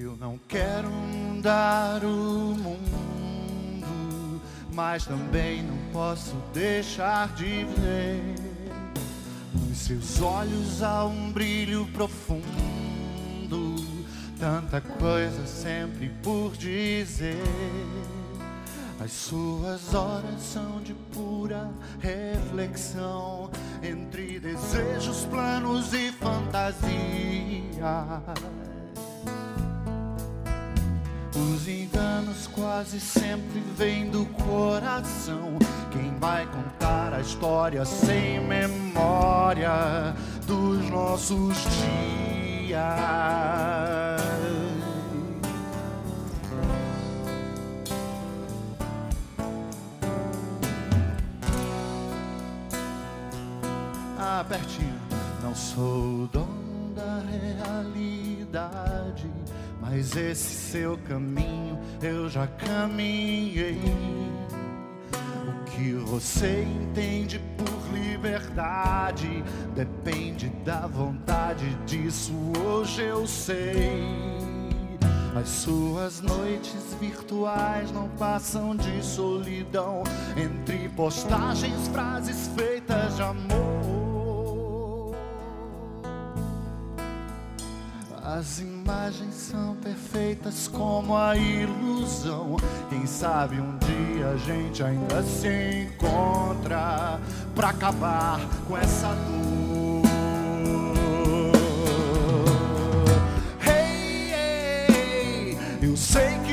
Eu não quero mudar o mundo, mas também não posso deixar de ver nos seus olhos há um brilho profundo, tanta coisa sempre por dizer. As suas horas são de pura reflexão entre desejos, planos e fantasias. Os enganos quase sempre vêm do coração. Quem vai contar a história sem memória dos nossos dias? Ah, pertinho. Não sou dono da realidade, mas esse seu caminho eu já caminhei. O que você entende por liberdade depende da vontade disso. Hoje eu sei. As suas noites virtuais não passam de solidão entre postagens, frases feitas de amor. As imagens são perfeitas como a ilusão. Quem sabe um dia a gente ainda se encontra pra acabar com essa dor. Hey, hey, eu sei que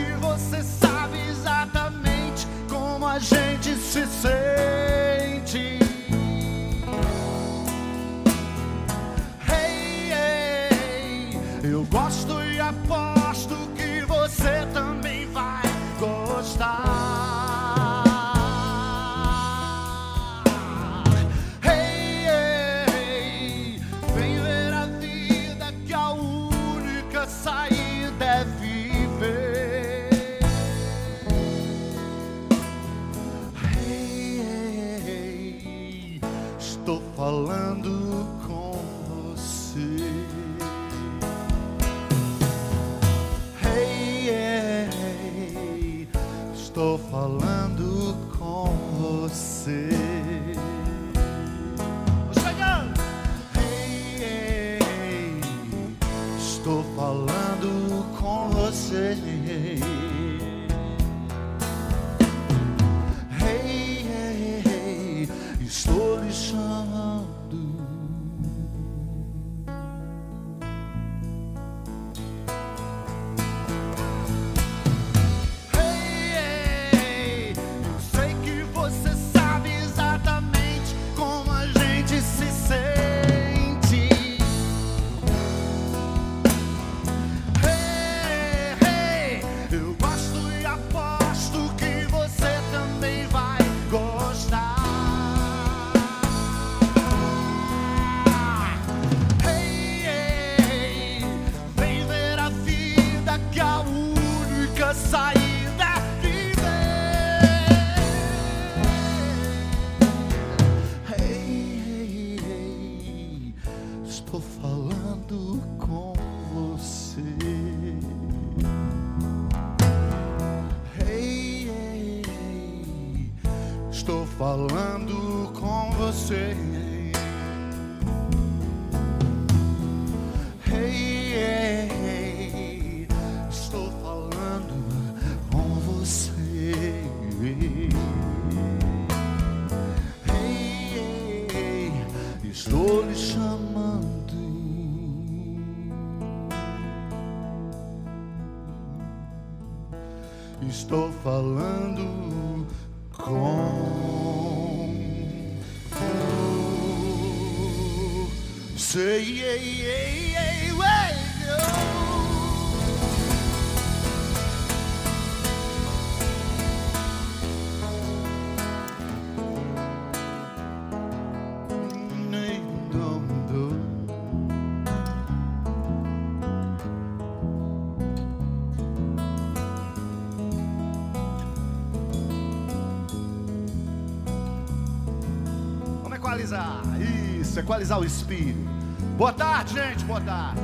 Isso, equalizar o espírito. Boa tarde, gente. Boa tarde.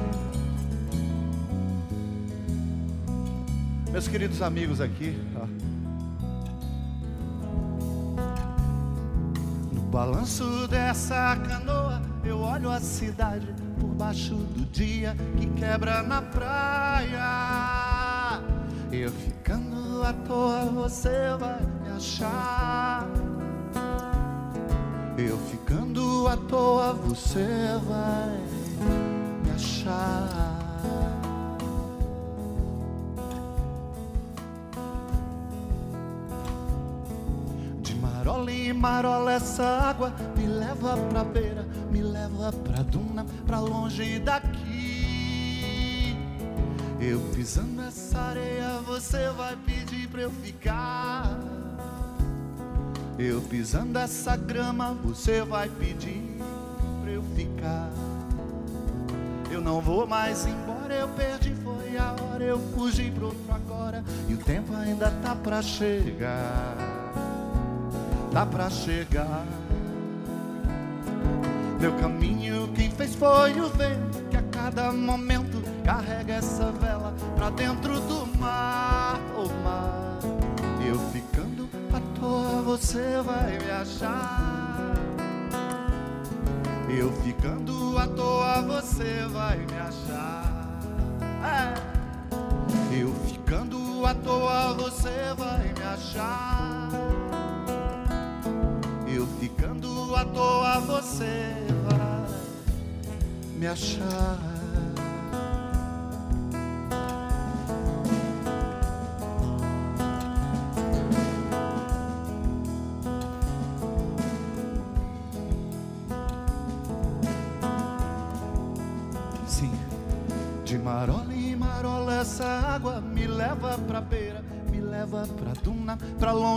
Meus queridos amigos aqui, ó. no balanço dessa canoa, eu olho a cidade por baixo do dia que quebra na praia. Eu ficando à toa, você vai me achar. Eu ficando à toa, você vai me achar. marola essa água me leva pra beira, me leva pra duna, pra longe daqui. Eu pisando essa areia, você vai pedir pra eu ficar. Eu pisando essa grama, você vai pedir pra eu ficar. Eu não vou mais embora, eu perdi, foi a hora, eu fugi pro outro agora. E o tempo ainda tá pra chegar tá pra chegar. Meu caminho quem fez foi o vento que a cada momento carrega essa vela pra dentro do mar, oh mar. Eu ficando você vai me achar. Eu ficando à toa, você vai me achar. É. Eu ficando à toa, você vai me achar. Eu ficando à toa, você vai me achar.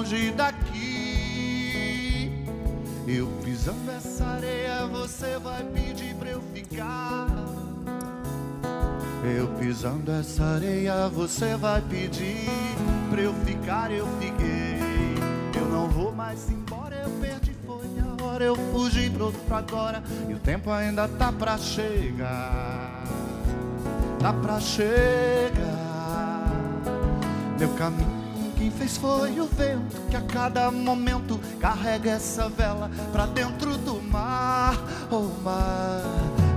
Longe daqui. Eu pisando essa areia, você vai pedir pra eu ficar. Eu pisando essa areia, você vai pedir pra eu ficar. Eu fiquei, eu não vou mais embora. Eu perdi, foi a hora. Eu fugi pro outro agora. E o tempo ainda tá pra chegar. Tá pra chegar. Meu caminho fez foi o vento que a cada momento carrega essa vela pra dentro do mar, oh mar.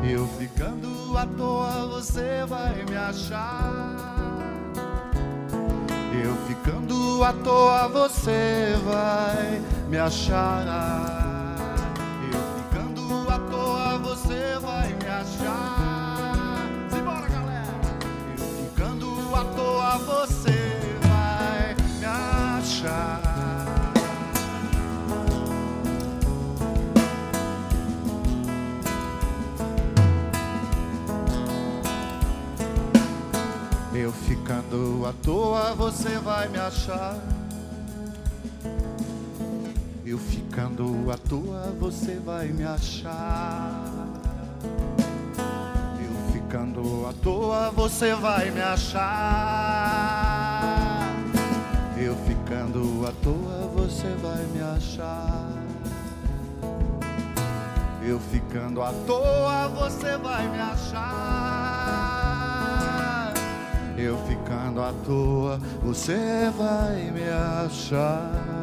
Eu ficando à toa, você vai me achar. Eu ficando à toa, você vai me achar. Eu ficando à toa, você vai me achar. Eu ficando à toa, você vai me achar. Eu ficando à toa, você vai me achar. Eu ficando à toa, você vai me achar. Eu ficando à toa, você vai me achar. Eu ficando à toa, você vai me achar.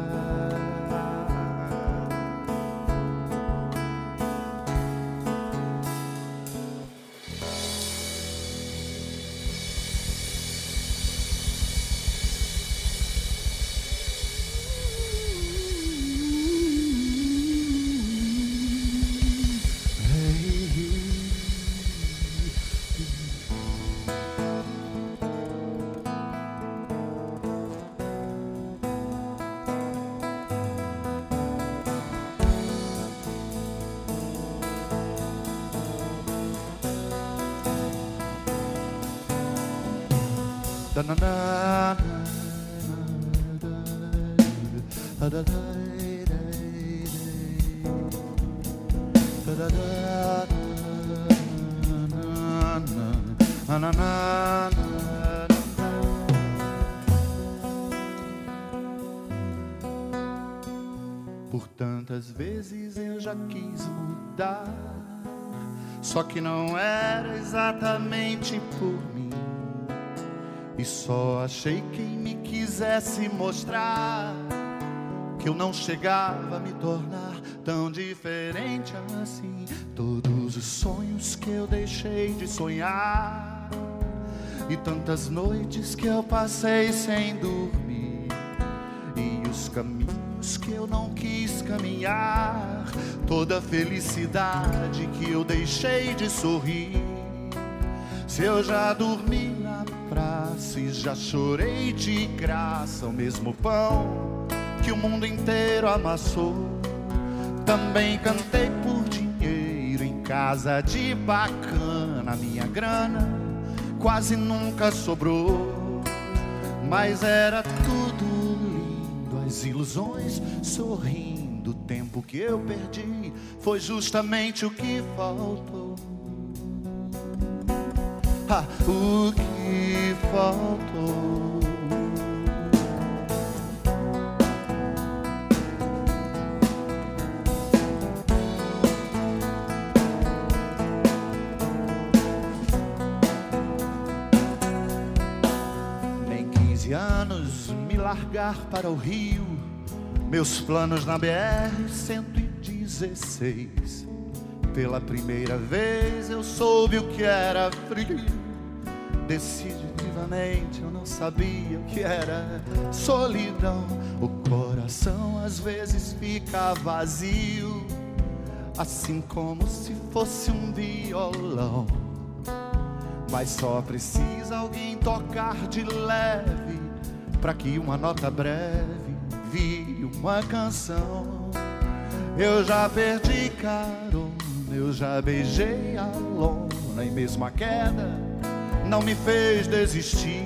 Por tantas vezes eu já quis mudar, só que não era exatamente. E só achei quem me quisesse mostrar que eu não chegava a me tornar tão diferente assim. Todos os sonhos que eu deixei de sonhar e tantas noites que eu passei sem dormir e os caminhos que eu não quis caminhar, toda a felicidade que eu deixei de sorrir. Se eu já dormi praça já chorei de graça. O mesmo pão que o mundo inteiro amassou, também cantei por dinheiro em casa de bacana, minha grana quase nunca sobrou, mas era tudo lindo, as ilusões sorrindo, o tempo que eu perdi foi justamente o que faltou. Ah, o que faltou. Nem 15 anos me largar para o Rio, meus planos na BR 116. Pela primeira vez eu soube o que era frio. Definitivamente eu não sabia o que era solidão. O coração às vezes fica vazio, assim como se fosse um violão. Mas só precisa alguém tocar de leve para que uma nota breve vire uma canção. Eu já perdi carona, eu já beijei a lona e mesmo a queda não me fez desistir.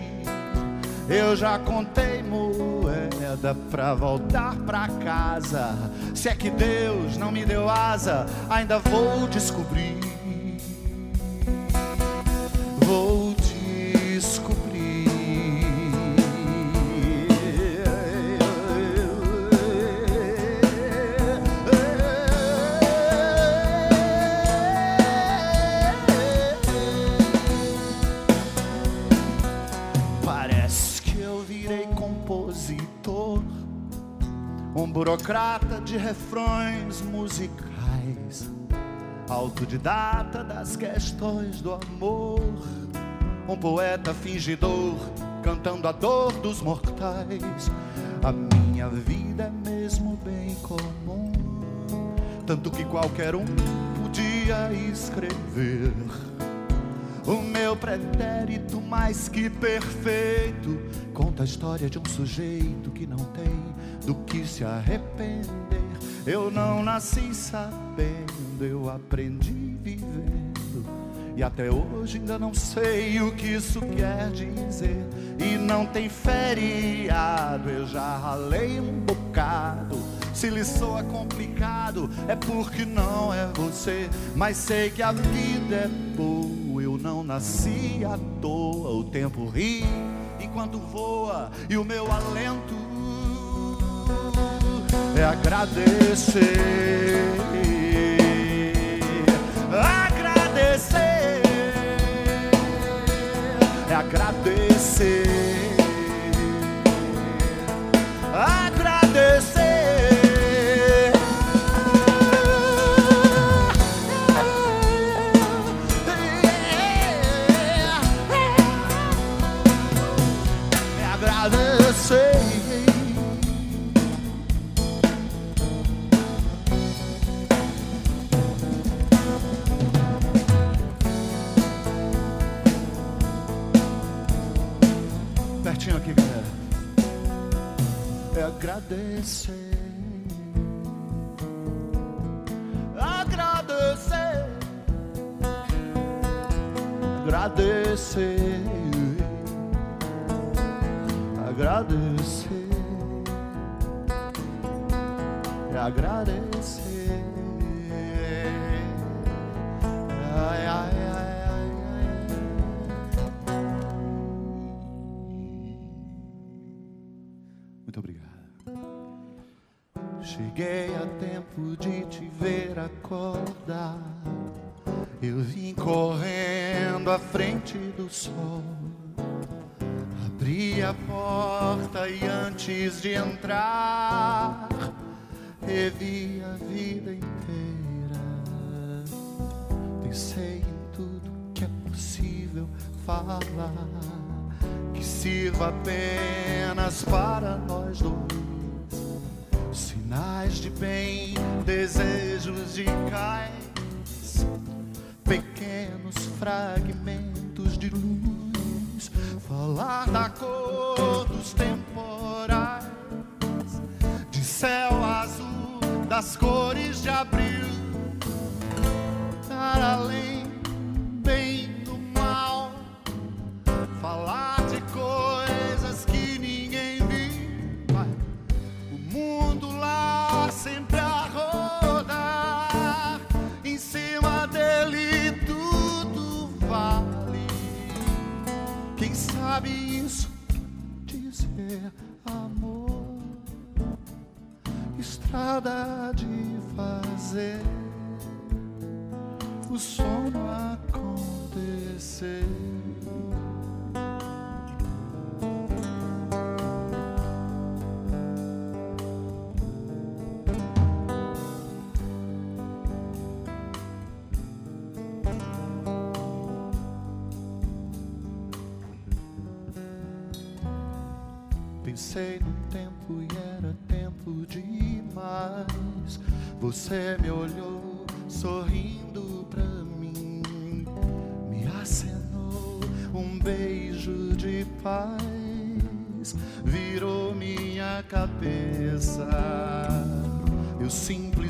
Eu já contei moeda pra voltar pra casa. Se é que Deus não me deu asa, ainda vou descobrir. Vou burocrata de refrões musicais, autodidata das questões do amor, um poeta fingidor cantando a dor dos mortais. A minha vida é mesmo bem comum, tanto que qualquer um podia escrever. O meu pretérito mais que perfeito conta a história de um sujeito que não tem do que se arrepender. Eu não nasci sabendo, eu aprendi vivendo. E até hoje ainda não sei o que isso quer dizer. E não tem feriado, eu já ralei um bocado. Se lhe soa complicado, é porque não é você. Mas sei que a vida é boa, eu não nasci à toa. O tempo ri enquanto voa, e o meu alento é agradecer. Agradecer. É agradecer. Do sol. Abri a porta e antes de entrar, revi a vida inteira. Pensei em tudo que é possível falar, que sirva apenas para nós dois. Sinais de bem, desejos de cais, pequenos fragmentos dos temporais, de céu azul, das cores de abril, para além fazer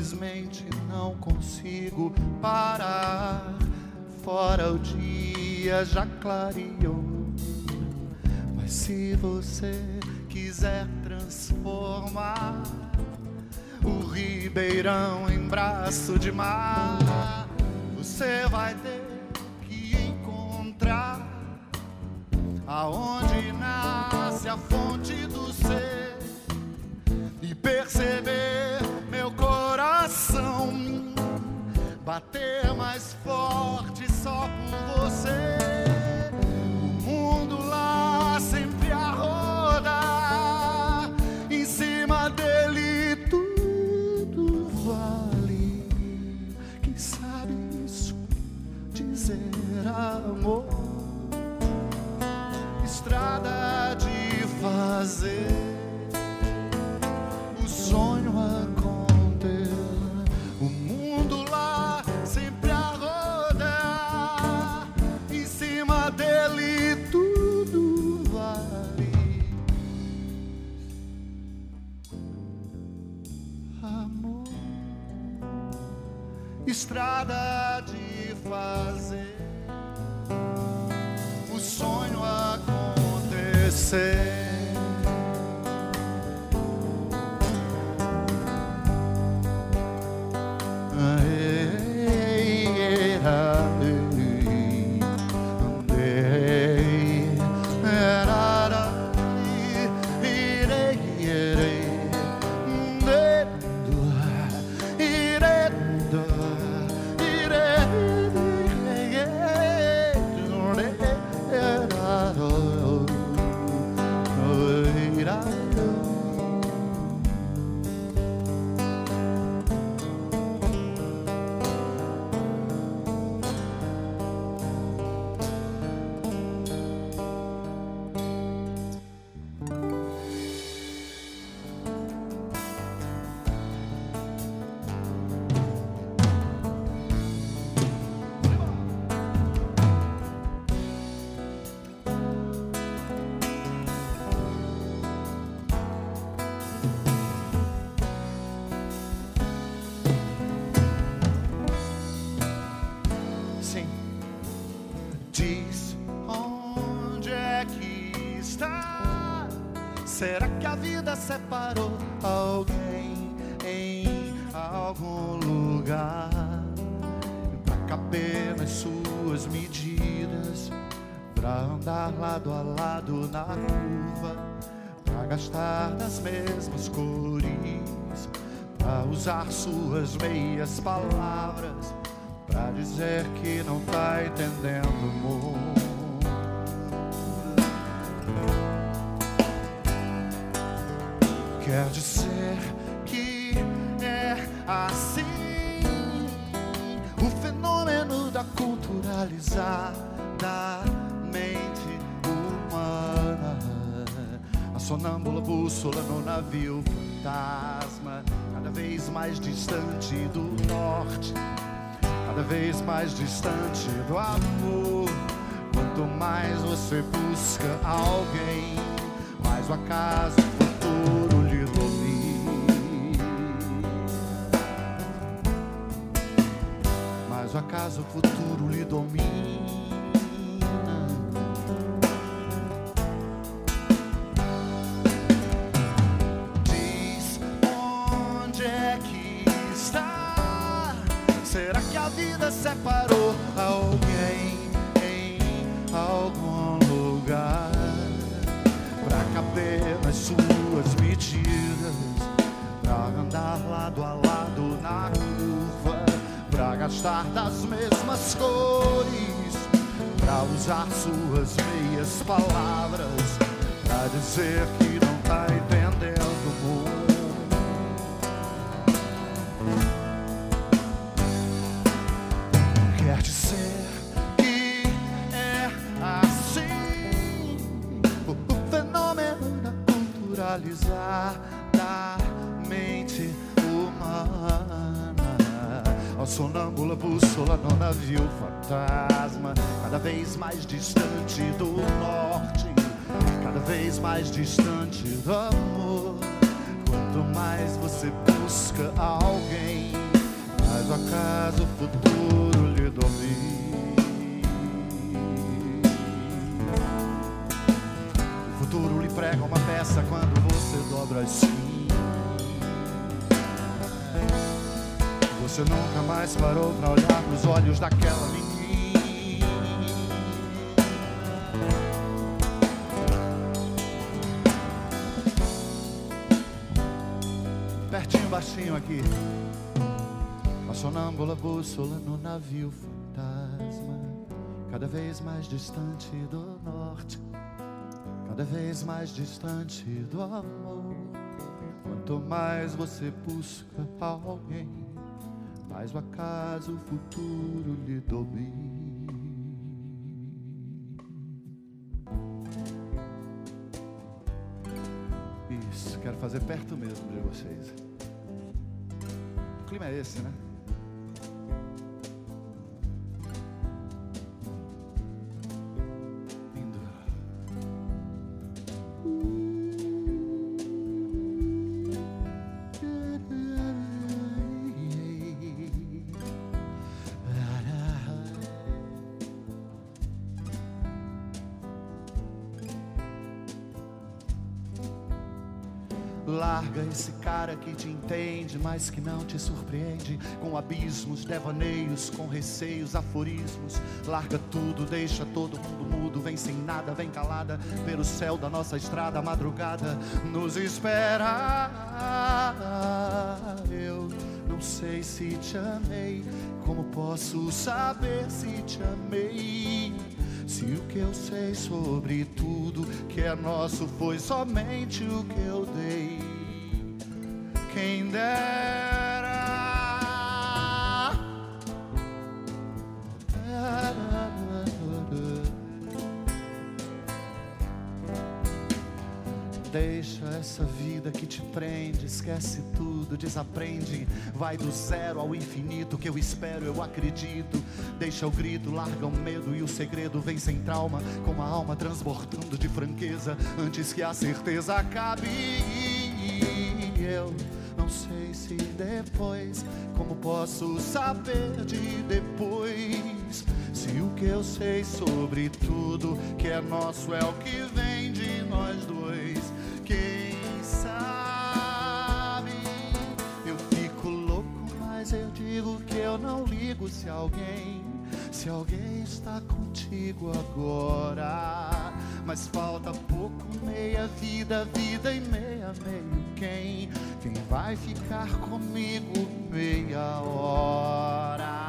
simplesmente não consigo parar. Fora o dia já clareou. Mas se você quiser transformar o Ribeirão em braço de mar, você vai ter que encontrar aonde nasce a fonte do ser e perceber bater mais forte só por você. O mundo lá sempre a rodar, em cima dele tudo vale. Quem sabe isso dizer amor, estrada de fazer estrada de fazer o sonho acontecer. Que não tá entendendo, amor. Quer dizer que é assim o fenômeno da culturalizada mente humana. A sonâmbula bússola no navio fantasma, cada vez mais distante do norte, cada vez mais distante do amor. Quanto mais você busca alguém, mais o acaso futuro lhe domina. Mais o acaso futuro lhe domina. Culturalizar da mente humana. A sonâmbula bússola no navio fantasma, cada vez mais distante do norte, cada vez mais distante do amor. Quanto mais você busca alguém, mais o acaso futuro lhe domina. Futuro lhe prega uma peça quando você dobra assim. Você nunca mais parou pra olhar nos olhos daquela menina. Pertinho, baixinho aqui. A sonâmbula bússola no navio fantasma, cada vez mais distante do norte, cada vez mais distante do amor. Quanto mais você busca alguém, mais o acaso o futuro lhe domina. Isso, quero fazer perto mesmo de vocês. O clima é esse, né? Larga esse cara que te entende, mas que não te surpreende. Com abismos, devaneios, com receios, aforismos. Larga tudo, deixa todo mundo mudo. Vem sem nada, vem calada. Pelo céu da nossa estrada, a madrugada nos espera. Eu não sei se te amei. Como posso saber se te amei? Se o que eu sei sobre tudo que é nosso foi somente o que eu dei. Dera. Deixa essa vida que te prende, esquece tudo, desaprende. Vai do zero ao infinito que eu espero, eu acredito. Deixa o grito, larga o medo e o segredo vem sem trauma, com a alma transbordando de franqueza antes que a certeza acabe. E eu sei se depois, como posso saber de depois? Se o que eu sei sobre tudo que é nosso é o que vem de nós dois. Quem sabe? Eu fico louco, mas eu digo que eu não ligo se alguém, se alguém está contigo agora. Mas falta pouco, meia vida, vida e meia, meio quem? Quem vai ficar comigo meia hora?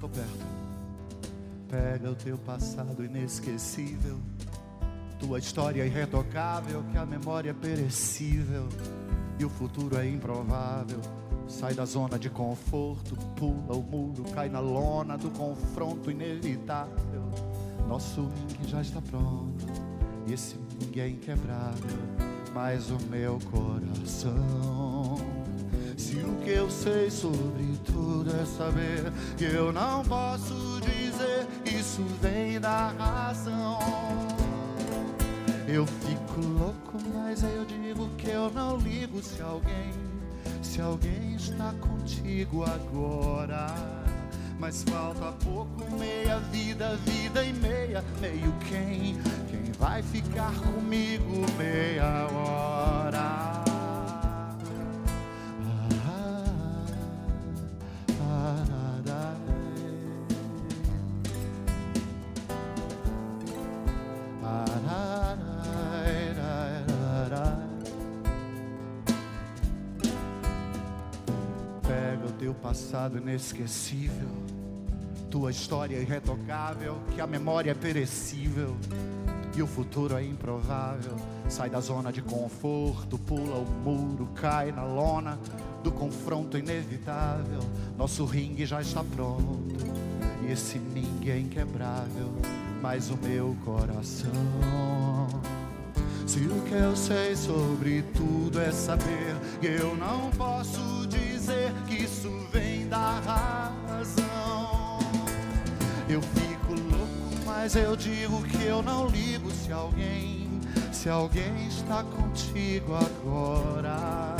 Tô perto. Pega o teu passado inesquecível, tua história irretocável, que a memória é perecível e o futuro é improvável. Sai da zona de conforto, pula o muro, cai na lona do confronto inevitável. Nosso ringue já está pronto, e esse ringue é inquebrável, mas o meu coração. Se o que eu sei sobre tudo é saber que eu não posso dizer, isso vem da razão. Eu fico louco, mas eu digo que eu não ligo se alguém, se alguém está contigo agora. Mas falta pouco, meia vida, vida e meia, meio quem? Quem vai ficar comigo meia hora? Passado inesquecível, tua história é irretocável, que a memória é perecível e o futuro é improvável. Sai da zona de conforto, pula o muro, cai na lona do confronto inevitável. Nosso ringue já está pronto e esse ninguém é inquebrável, mas o meu coração. Se o que eu sei sobre tudo é saber que eu não posso mas eu digo que eu não ligo se alguém, se alguém está contigo agora.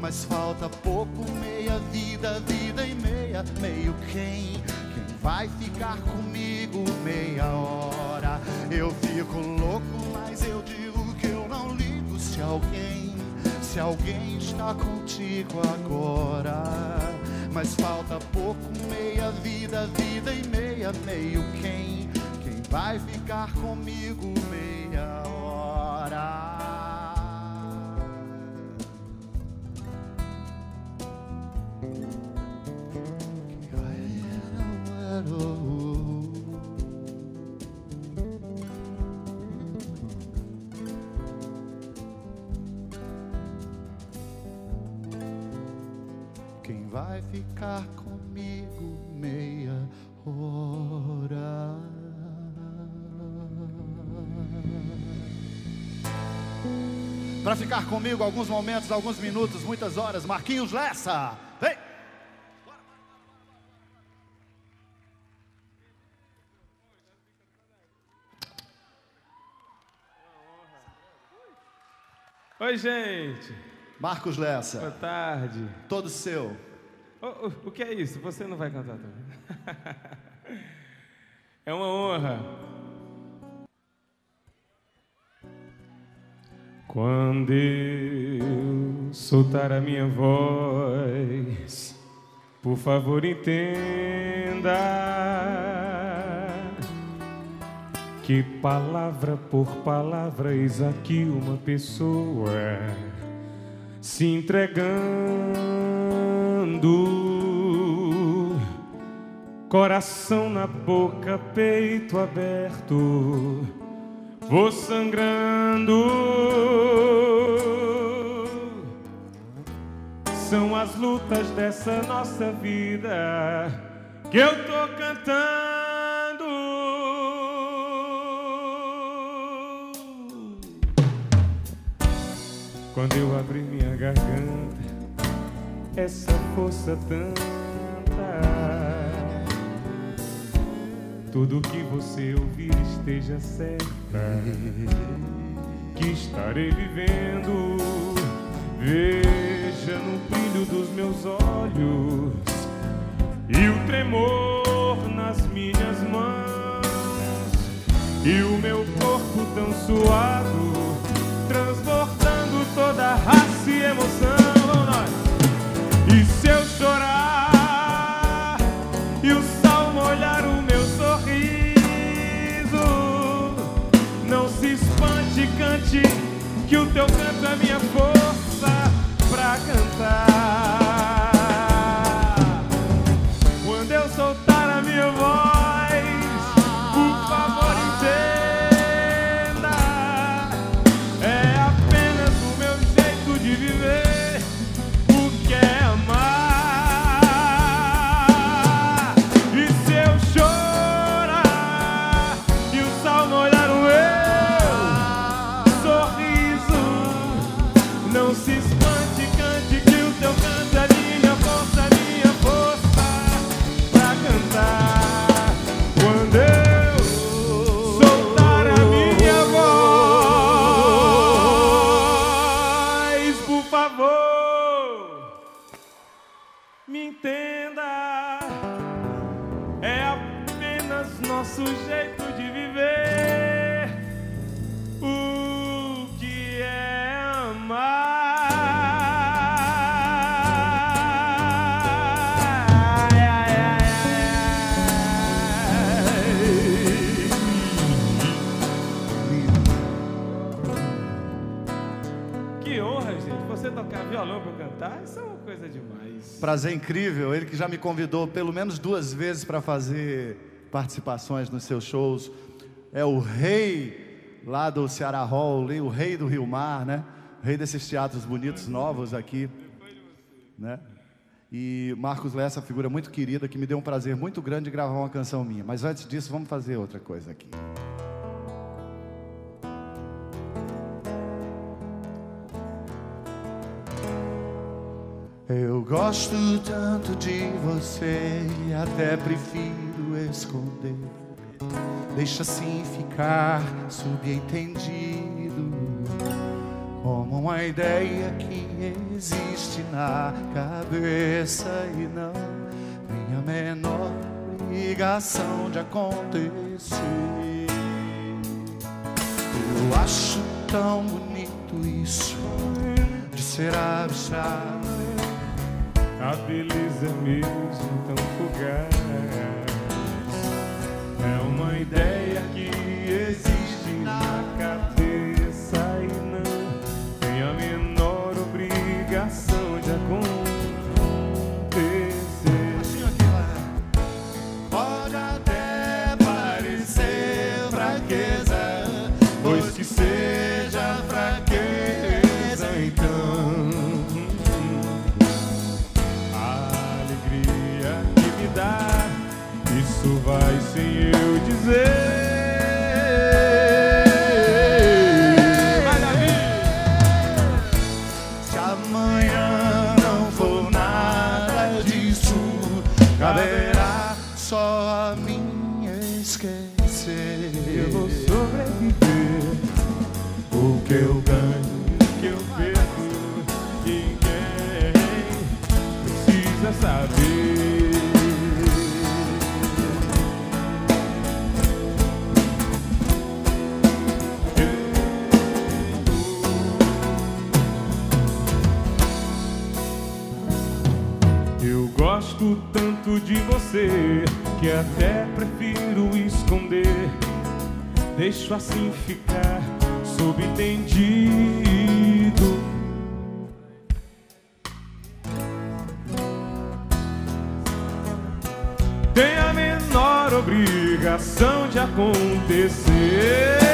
Mas falta pouco, meia vida, vida e meia, meio quem? Quem vai ficar comigo meia hora? Eu fico louco, mas eu digo que eu não ligo se alguém se alguém está contigo agora. Mas falta pouco, meia vida, vida e meia, meio quem? Quem vai ficar comigo meia hora? ficar Para ficar comigo alguns momentos, alguns minutos, muitas horas, Marquinhos Lessa. Vem! Oi, gente. Marcos Lessa. Boa tarde. Todo seu. Oh, o que é isso? Você não vai cantar também. é uma honra. Quando eu soltar a minha voz, por favor entenda que palavra por palavra eis aqui uma pessoa se entregando. Coração na boca, peito aberto, vou sangrando. São as lutas dessa nossa vida que eu tô cantando. Quando eu abri minha garganta essa força tanta. Tudo que você ouvir esteja certa que estarei vivendo. Veja no brilho dos meus olhos e o tremor nas minhas mãos e o meu corpo tão suado, transbordando toda raça e emoção. E se eu chorar canto é minha força pra cantar. Prazer incrível. Ele que já me convidou pelo menos duas vezes para fazer participações nos seus shows. É o rei lá do Ceará Hall, o rei do Rio Mar, né? O rei desses teatros bonitos novos aqui, né? E Marcos Lessa, figura muito querida, que me deu um prazer muito grande de gravar uma canção minha. Mas antes disso, vamos fazer outra coisa aqui. Eu gosto tanto de você e até prefiro esconder. Deixa assim ficar subentendido como uma ideia que existe na cabeça e não tem a menor ligação de acontecer. Eu acho tão bonito isso de ser abstrato a beleza mesmo tão fugaz. É uma ideia gosto tanto de você que até prefiro esconder. Deixo assim ficar subentendido. Tem a menor obrigação de acontecer.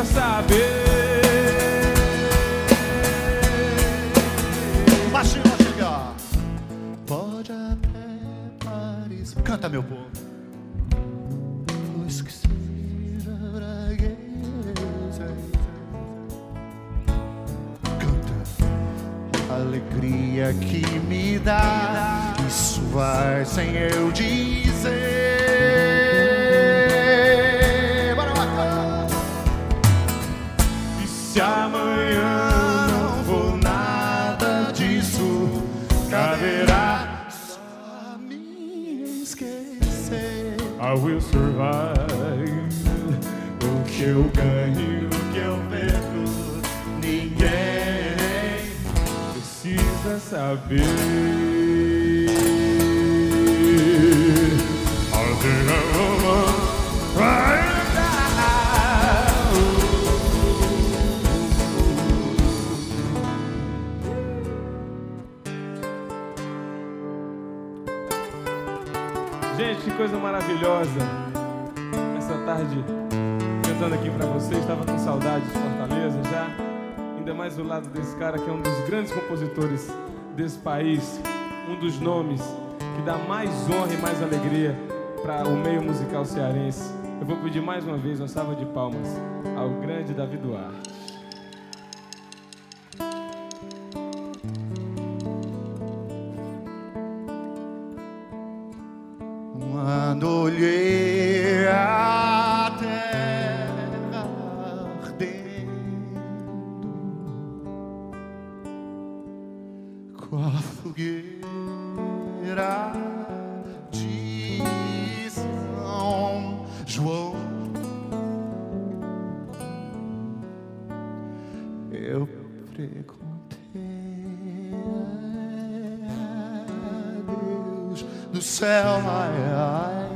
Precisa saber. Baixinho, ó. Pode até parecer. Canta, meu povo. Canta. Alegria que me dá, isso vai sem eu dizer. E se amanhã não for nada disso, caberá só mim esquecer. I will survive. O que eu ganho, o que eu perco, ninguém precisa saber. I'll take coisa maravilhosa. Essa tarde, cantando aqui pra vocês, estava com saudade de Fortaleza já. Ainda mais do lado desse cara que é um dos grandes compositores desse país, um dos nomes que dá mais honra e mais alegria para o meio musical cearense. Eu vou pedir mais uma vez uma salva de palmas ao grande Davi Duarte. Deus do céu. Ai, ai.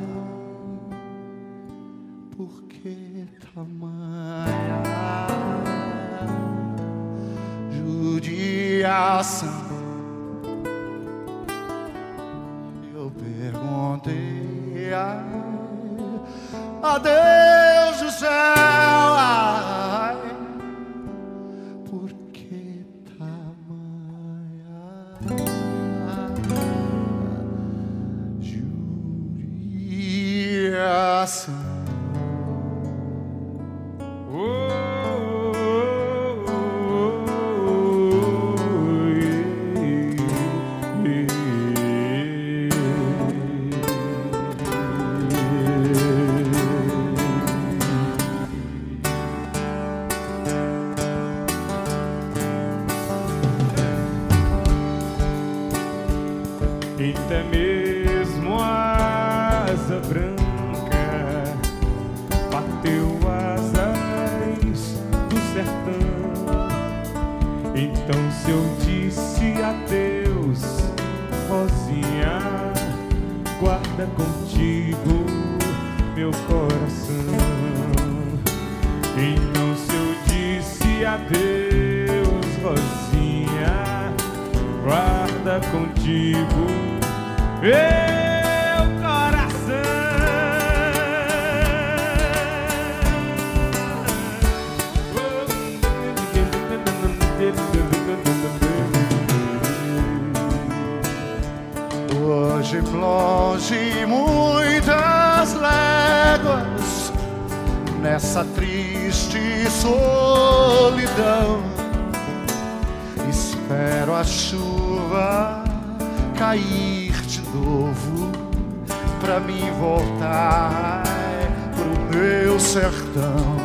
contigo. Meu coração. Hoje longe muitas léguas nessa triste solidão espero a chuva cair de novo pra me voltar pro meu sertão.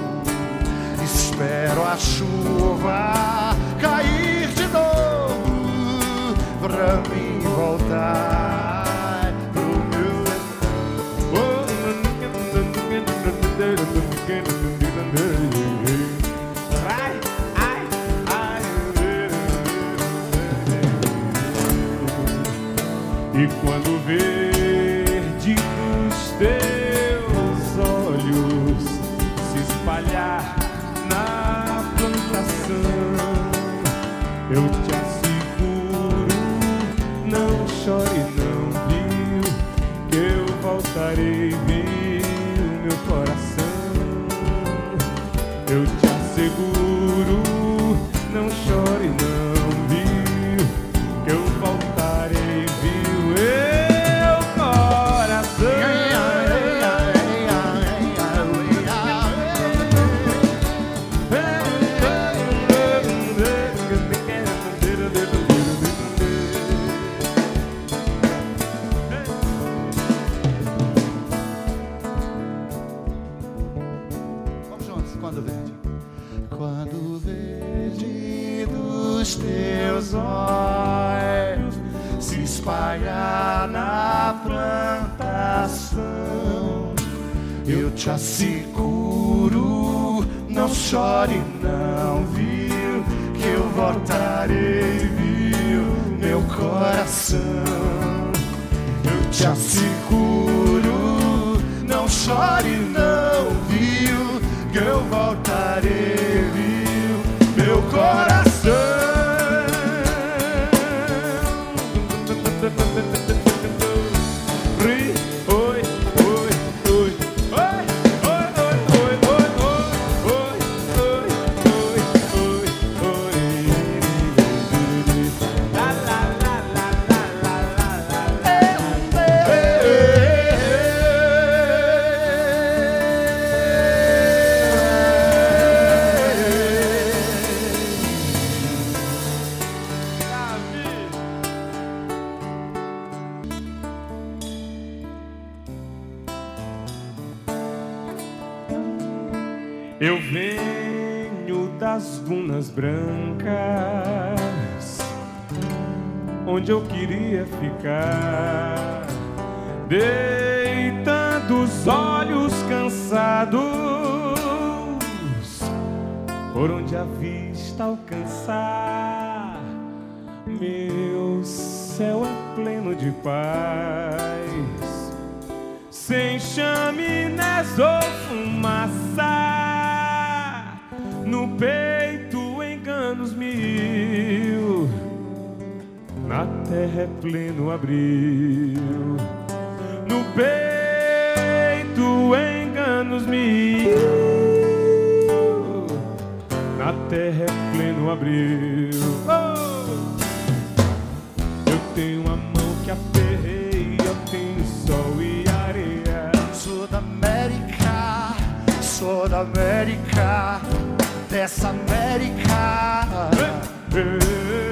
Espero a chuva cair de novo pra me voltar. Eu venho das dunas brancas, onde eu queria ficar, deitando os olhos cansados, por onde a vista alcançar, meu céu é pleno de paz, sem chaminés ou fumaça. Terra é pleno abril, no peito enganos mil, na terra é pleno abril. Oh! Eu tenho uma mão que aperreia, eu tenho sol e areia. Sou da América, sou da América, dessa América. Eu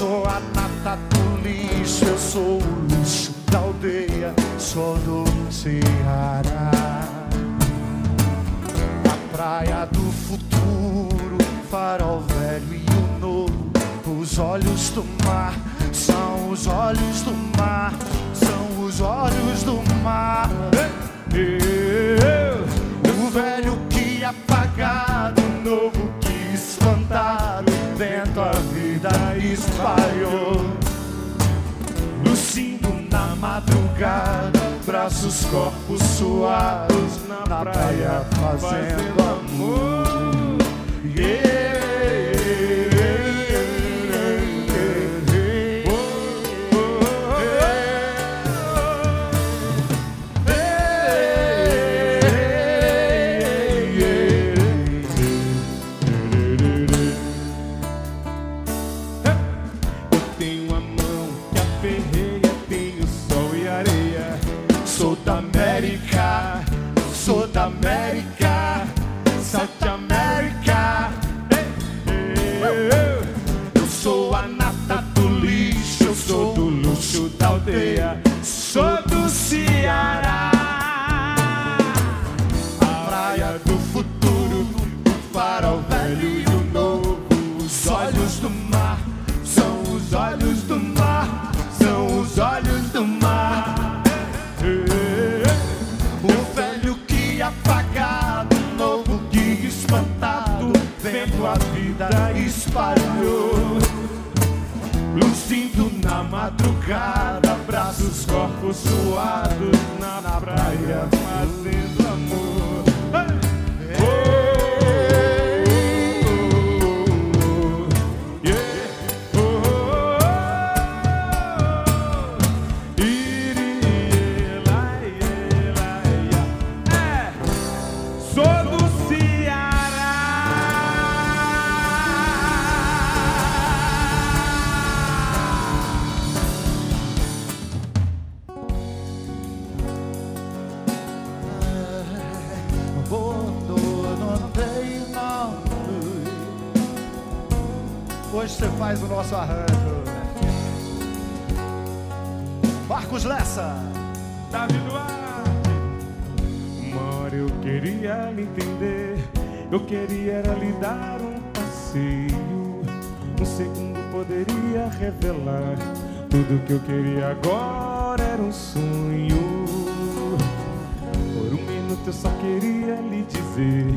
sou a nata do lixo, eu sou o luxo da aldeia, sou do Ceará. A praia do futuro, farol velho e o novo, os olhos do mar são os olhos do mar, são os olhos do mar. O braços, corpos suados, na praia fazendo amor. Eu braços, tudo que eu queria agora era um sonho. Por um minuto eu só queria lhe dizer,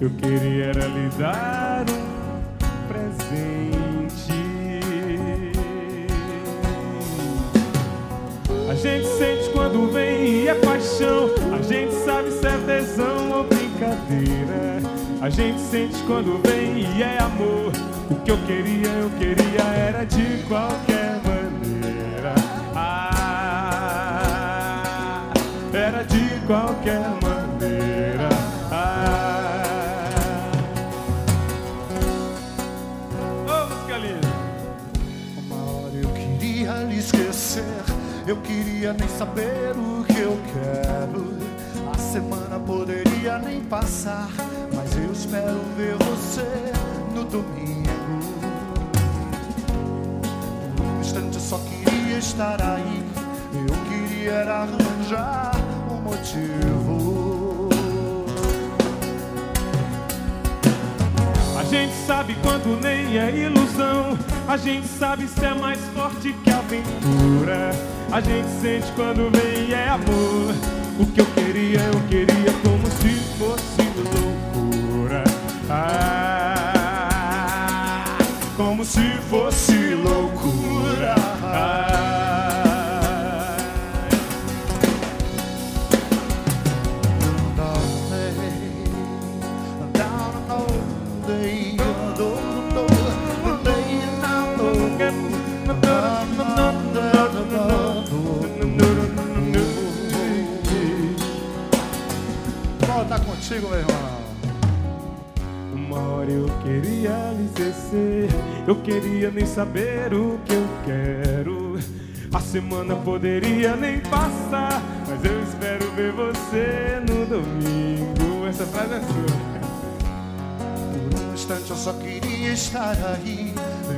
eu queria era lhe dar um presente. A gente sente quando vem e é paixão. A gente sabe se é tesão ou brincadeira. A gente sente quando vem e é amor. O que eu queria eu queria nem saber o que eu quero. A semana poderia nem passar, mas eu espero ver você no domingo. Por um instante eu só queria estar aí, eu queria arranjar um motivo. A gente sabe quando nem é ilusão. A gente sabe se é mais forte que a aventura. A gente sente quando vem é amor. O que eu queria, eu queria como se fosse loucura. Ah, como se fosse loucura. Contigo, meu irmão. Uma hora eu queria lhe esquecer, eu queria nem saber o que eu quero. A semana poderia nem passar, mas eu espero ver você no domingo. Essa frase é sua. Por um instante eu só queria estar aí.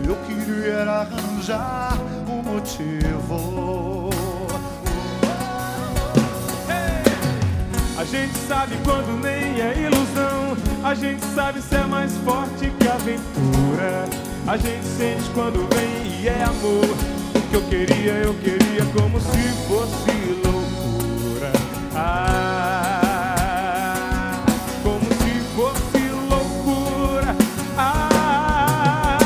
Eu queria arranjar um motivo. Gente sabe quando nem é ilusão. A gente sabe se é mais forte que a aventura. A gente sente quando vem e é amor. O que eu queria, eu queria como se fosse loucura. Ah, como se fosse loucura. Ah,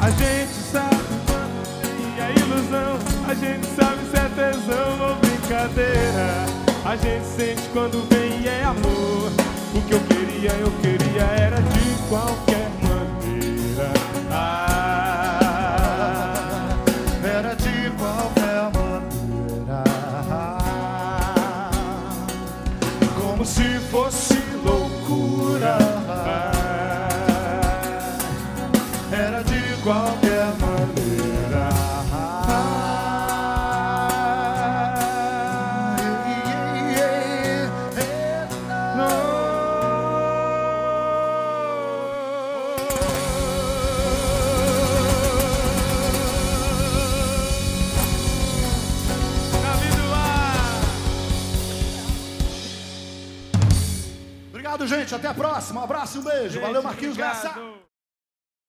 a gente sabe quando vem a ilusão. A gente sabe se é tesão ou brincadeira. A gente sente quando vem e é amor. O que eu queria, eu queria era de qualquer próxima. Um abraço e um beijo. Valeu, Marquinhos Obrigado. Graça.